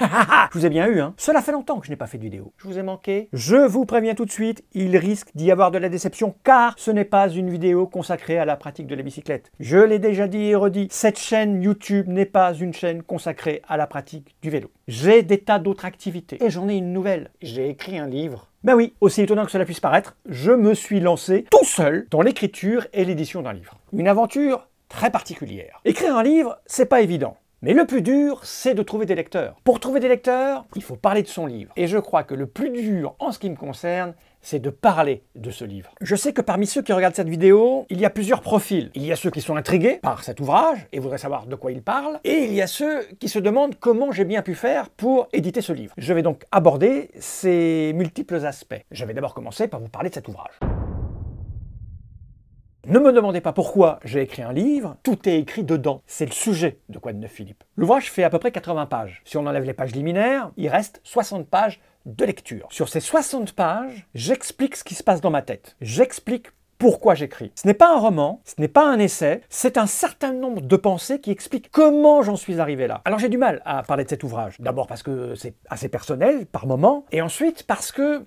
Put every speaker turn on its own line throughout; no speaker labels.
Je vous ai bien eu, hein Cela fait longtemps que je n'ai pas fait de vidéo. Je vous ai manqué Je vous préviens tout de suite, il risque d'y avoir de la déception car ce n'est pas une vidéo consacrée à la pratique de la bicyclette. Je l'ai déjà dit et redit, cette chaîne YouTube n'est pas une chaîne consacrée à la pratique du vélo. J'ai des tas d'autres activités et j'en ai une nouvelle. J'ai écrit un livre ben oui, aussi étonnant que cela puisse paraître, je me suis lancé tout seul dans l'écriture et l'édition d'un livre. Une aventure très particulière. Écrire un livre, c'est pas évident. Mais le plus dur, c'est de trouver des lecteurs. Pour trouver des lecteurs, il faut parler de son livre. Et je crois que le plus dur, en ce qui me concerne, c'est de parler de ce livre. Je sais que parmi ceux qui regardent cette vidéo, il y a plusieurs profils. Il y a ceux qui sont intrigués par cet ouvrage et voudraient savoir de quoi il parle, et il y a ceux qui se demandent comment j'ai bien pu faire pour éditer ce livre. Je vais donc aborder ces multiples aspects. Je vais d'abord commencer par vous parler de cet ouvrage. Ne me demandez pas pourquoi j'ai écrit un livre, tout est écrit dedans. C'est le sujet de Quoi de Neuf Philippe. L'ouvrage fait à peu près 80 pages. Si on enlève les pages liminaires, il reste 60 pages de lecture. Sur ces 60 pages, j'explique ce qui se passe dans ma tête. J'explique pourquoi j'écris. Ce n'est pas un roman, ce n'est pas un essai, c'est un certain nombre de pensées qui expliquent comment j'en suis arrivé là. Alors j'ai du mal à parler de cet ouvrage. D'abord parce que c'est assez personnel par moment, et ensuite parce que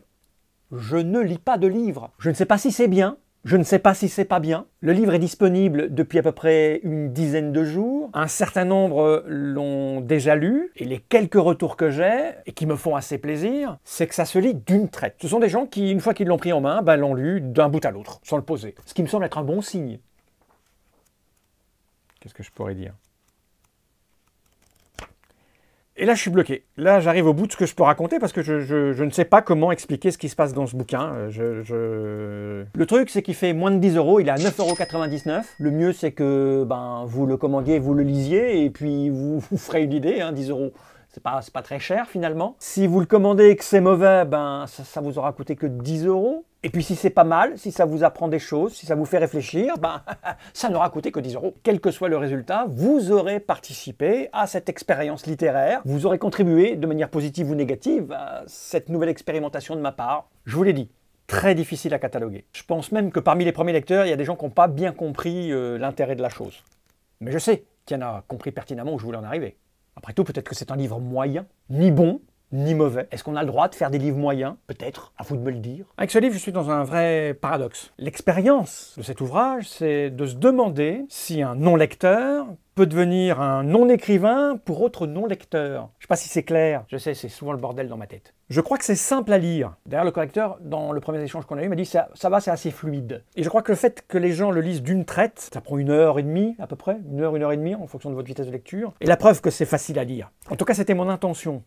je ne lis pas de livres. Je ne sais pas si c'est bien, je ne sais pas si c'est pas bien. Le livre est disponible depuis à peu près une dizaine de jours. Un certain nombre l'ont déjà lu. Et les quelques retours que j'ai, et qui me font assez plaisir, c'est que ça se lit d'une traite. Ce sont des gens qui, une fois qu'ils l'ont pris en main, ben, l'ont lu d'un bout à l'autre, sans le poser. Ce qui me semble être un bon signe. Qu'est-ce que je pourrais dire? Et là, je suis bloqué. Là, j'arrive au bout de ce que je peux raconter parce que je, ne sais pas comment expliquer ce qui se passe dans ce bouquin. Euh, le truc, c'est qu'il fait moins de 10 euros. Il est à 9,99 euros. Le mieux, c'est que ben, vous le commandiez, vous le lisiez et puis vous, vous ferez une idée. Hein, 10 euros, c'est pas, pas très cher finalement. Si vous le commandez et que c'est mauvais, ben, ça, vous aura coûté que 10 euros. Et puis si c'est pas mal, si ça vous apprend des choses, si ça vous fait réfléchir, ben, ça n'aura coûté que 10 euros. Quel que soit le résultat, vous aurez participé à cette expérience littéraire, vous aurez contribué de manière positive ou négative à cette nouvelle expérimentation de ma part. Je vous l'ai dit, très difficile à cataloguer. Je pense même que parmi les premiers lecteurs, il y a des gens qui n'ont pas bien compris euh, l'intérêt de la chose. Mais je sais qu'il y en a compris pertinemment où je voulais en arriver. Après tout, peut-être que c'est un livre moyen, ni bon, ni mauvais. Est-ce qu'on a le droit de faire des livres moyens? Peut-être, à vous de me le dire. Avec ce livre, je suis dans un vrai paradoxe. L'expérience de cet ouvrage, c'est de se demander si un non-lecteur devenir un non-écrivain pour autre non-lecteur. Je sais pas si c'est clair, je sais, c'est souvent le bordel dans ma tête. Je crois que c'est simple à lire. D'ailleurs, le correcteur, dans le premier échange qu'on a eu, m'a dit ça, ça va, c'est assez fluide. Et je crois que le fait que les gens le lisent d'une traite, ça prend une heure et demie à peu près, une heure, une heure et demie en fonction de votre vitesse de lecture, et la preuve que c'est facile à lire. En tout cas, c'était mon intention.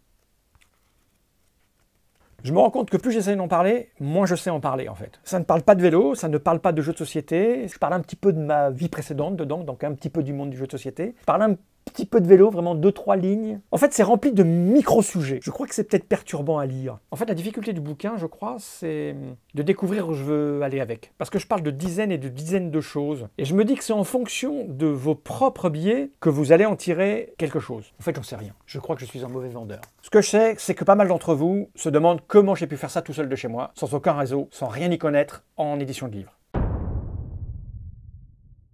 Je me rends compte que plus j'essaie d'en parler, moins je sais en parler en fait. Ça ne parle pas de vélo, ça ne parle pas de jeux de société. Je parle un petit peu de ma vie précédente dedans, donc un petit peu du monde du jeu de société. Je parle petit peu de vélo, vraiment deux, trois lignes. En fait, c'est rempli de micro-sujets. Je crois que c'est peut-être perturbant à lire. En fait, la difficulté du bouquin, je crois, c'est de découvrir où je veux aller avec. Parce que je parle de dizaines et de dizaines de choses. Et je me dis que c'est en fonction de vos propres biais que vous allez en tirer quelque chose. En fait, j'en sais rien. Je crois que je suis un mauvais vendeur. Ce que je sais, c'est que pas mal d'entre vous se demandent comment j'ai pu faire ça tout seul de chez moi, sans aucun réseau, sans rien y connaître, en édition de livres.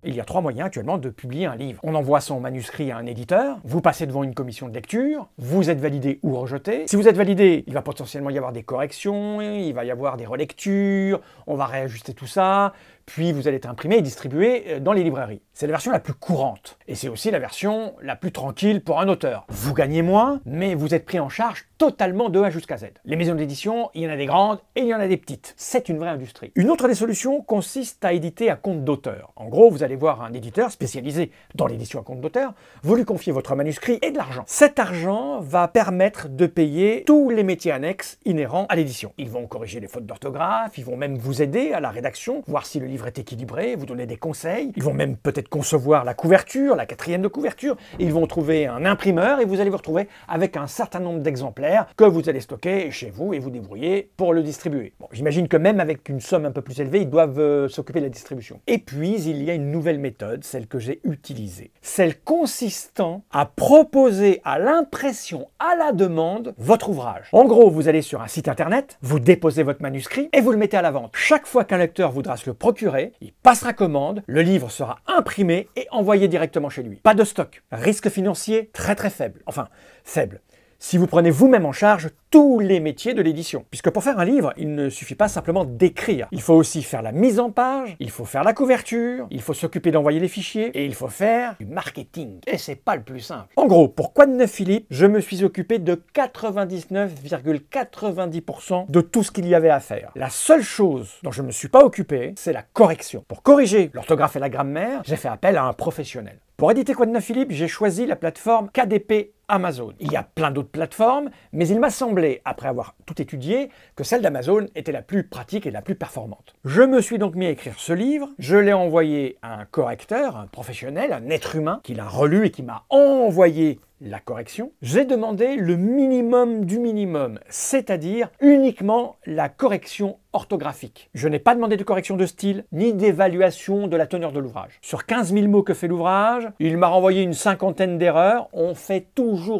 Il y a trois moyens actuellement de publier un livre. On envoie son manuscrit à un éditeur, vous passez devant une commission de lecture, vous êtes validé ou rejeté. Si vous êtes validé, il va potentiellement y avoir des corrections, il va y avoir des relectures, on va réajuster tout ça, puis vous allez être imprimé et distribué euh, dans les librairies. C'est la version la plus courante, et c'est aussi la version la plus tranquille pour un auteur. Vous gagnez moins, mais vous êtes pris en charge totalement de A jusqu'à Z. Les maisons d'édition, il y en a des grandes et il y en a des petites. C'est une vraie industrie. Une autre des solutions consiste à éditer à compte d'auteur. En gros, vous allez voir un éditeur spécialisé dans l'édition à compte d'auteur, vous lui confiez votre manuscrit et de l'argent. Cet argent va permettre de payer tous les métiers annexes inhérents à l'édition. Ils vont corriger les fautes d'orthographe, ils vont même vous aider à la rédaction, voir si le livre est équilibré, vous donner des conseils. Ils vont même peut-être concevoir la couverture, la quatrième de couverture. Ils vont trouver un imprimeur et vous allez vous retrouver avec un certain nombre d'exemplaires que vous allez stocker chez vous et vous débrouiller pour le distribuer. J'imagine que même avec une somme un peu plus élevée, ils doivent euh, s'occuper de la distribution. Et puis, il y a une nouvelle méthode, celle que j'ai utilisée. Celle consistant à proposer à l'impression à la demande votre ouvrage. En gros, vous allez sur un site internet, vous déposez votre manuscrit et vous le mettez à la vente. Chaque fois qu'un lecteur voudra se le procurer, il passera commande, le livre sera imprimé et envoyé directement chez lui. Pas de stock. Risque financier très très faible. Enfin, faible. Si vous prenez vous-même en charge tous les métiers de l'édition. Puisque pour faire un livre, il ne suffit pas simplement d'écrire. Il faut aussi faire la mise en page, il faut faire la couverture, il faut s'occuper d'envoyer les fichiers et il faut faire du marketing. Et c'est pas le plus simple. En gros, pour Quoi neuf Philippe, je me suis occupé de 99,90% de tout ce qu'il y avait à faire. La seule chose dont je ne me suis pas occupé, c'est la correction. Pour corriger l'orthographe et la grammaire, j'ai fait appel à un professionnel. Pour éditer Quoi neuf Philippe, j'ai choisi la plateforme KDP Amazon. Il y a plein d'autres plateformes, mais il m'a semblé, après avoir tout étudié, que celle d'Amazon était la plus pratique et la plus performante. Je me suis donc mis à écrire ce livre, je l'ai envoyé à un correcteur, un professionnel, un être humain, qui l'a relu et qui m'a envoyé la correction, j'ai demandé le minimum du minimum, c'est-à-dire uniquement la correction orthographique. Je n'ai pas demandé de correction de style, ni d'évaluation de la teneur de l'ouvrage. Sur 15 000 mots que fait l'ouvrage, il m'a renvoyé une cinquantaine d'erreurs. On fait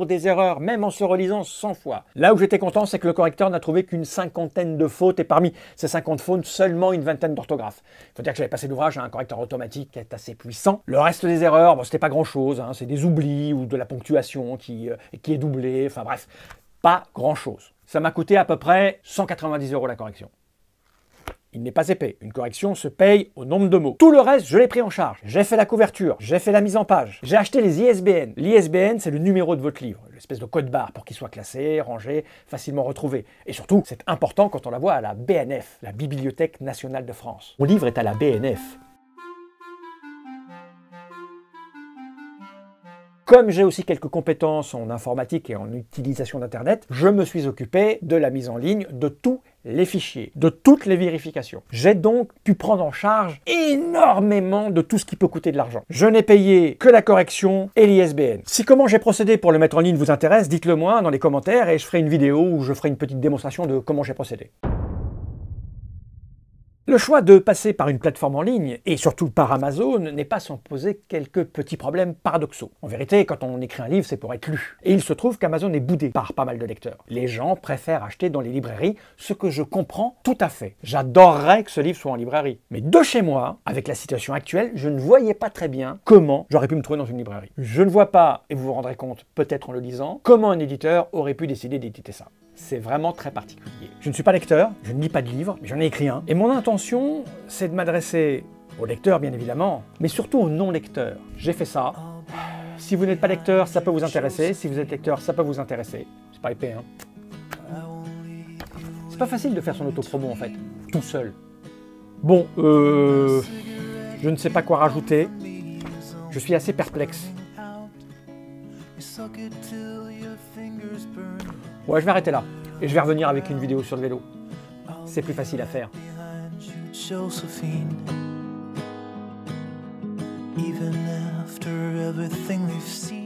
des erreurs, même en se relisant 100 fois. Là où j'étais content, c'est que le correcteur n'a trouvé qu'une cinquantaine de fautes, et parmi ces 50 fautes, seulement une vingtaine d'orthographes. Il faut dire que j'avais passé l'ouvrage à un correcteur automatique qui est assez puissant. Le reste des erreurs, bon, c'était pas grand-chose, hein. c'est des oublis ou de la ponctuation qui, euh, qui est doublée, enfin bref, pas grand-chose. Ça m'a coûté à peu près 190 euros la correction. Il n'est pas épais. Une correction se paye au nombre de mots. Tout le reste, je l'ai pris en charge. J'ai fait la couverture, j'ai fait la mise en page, j'ai acheté les ISBN. L'ISBN, c'est le numéro de votre livre, l'espèce de code barre pour qu'il soit classé, rangé, facilement retrouvé. Et surtout, c'est important quand on la voit à la BNF, la Bibliothèque nationale de France. Mon livre est à la BNF. Comme j'ai aussi quelques compétences en informatique et en utilisation d'Internet, je me suis occupé de la mise en ligne de tous les fichiers, de toutes les vérifications. J'ai donc pu prendre en charge énormément de tout ce qui peut coûter de l'argent. Je n'ai payé que la correction et l'ISBN. Si comment j'ai procédé pour le mettre en ligne vous intéresse, dites-le moi dans les commentaires et je ferai une vidéo où je ferai une petite démonstration de comment j'ai procédé. Le choix de passer par une plateforme en ligne, et surtout par Amazon, n'est pas sans poser quelques petits problèmes paradoxaux. En vérité, quand on écrit un livre, c'est pour être lu. Et il se trouve qu'Amazon est boudé par pas mal de lecteurs. Les gens préfèrent acheter dans les librairies, ce que je comprends tout à fait. J'adorerais que ce livre soit en librairie. Mais de chez moi, avec la situation actuelle, je ne voyais pas très bien comment j'aurais pu me trouver dans une librairie. Je ne vois pas, et vous vous rendrez compte peut-être en le lisant, comment un éditeur aurait pu décider d'éditer ça c'est vraiment très particulier. Je ne suis pas lecteur, je ne lis pas de livres, mais j'en ai écrit un. Et mon intention, c'est de m'adresser aux lecteurs, bien évidemment, mais surtout aux non-lecteurs. J'ai fait ça. Si vous n'êtes pas lecteur, ça peut vous intéresser. Si vous êtes lecteur, ça peut vous intéresser. C'est pas épais, hein. C'est pas facile de faire son autopromo, en fait, tout seul. Bon, euh... Je ne sais pas quoi rajouter. Je suis assez perplexe. Ouais, je vais arrêter là. Et je vais revenir avec une vidéo sur le vélo. C'est plus facile à faire. Even after everything we've seen